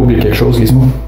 publie quelque chose, Gizmo?